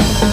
love.